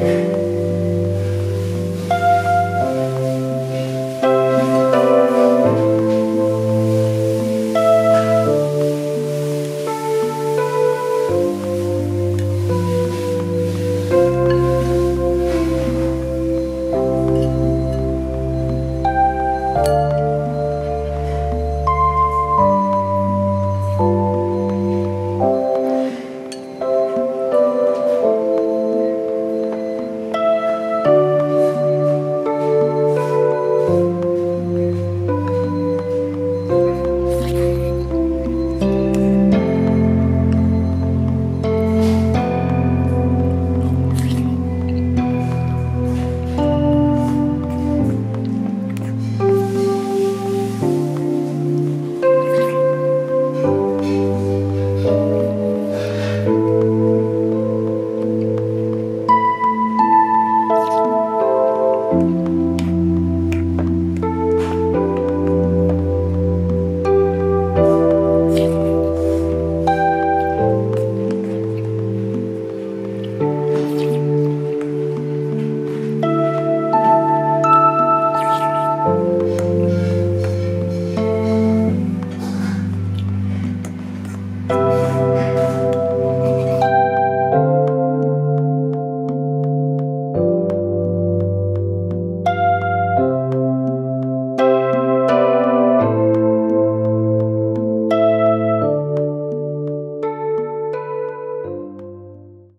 Amen.